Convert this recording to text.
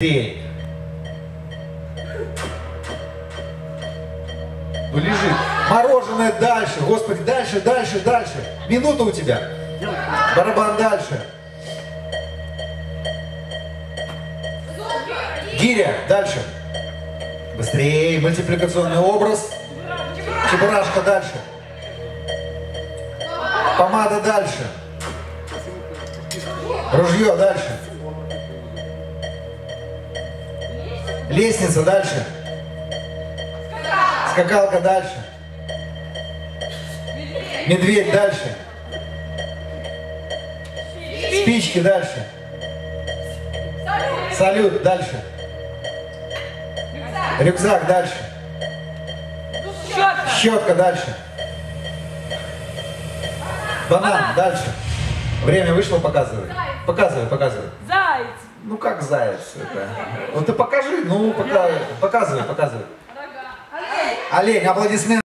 Быстрее. Ну лежит. Мороженое дальше. Господи, дальше, дальше, дальше. Минута у тебя. Барабан дальше. Гиря, дальше. Быстрее. Мультипликационный образ. Чебурашка дальше. Помада дальше. Ружье дальше. Лестница дальше. Скакалка дальше. Медведь дальше. Спички дальше. Салют дальше. Рюкзак дальше. Щетка. Щетка дальше. Банан дальше. Время вышло, показывай. Показывай, показывай. Ну как заяц это? Вот ты покажи, ну пока, показывай, показывай. Олень, аплодисменты.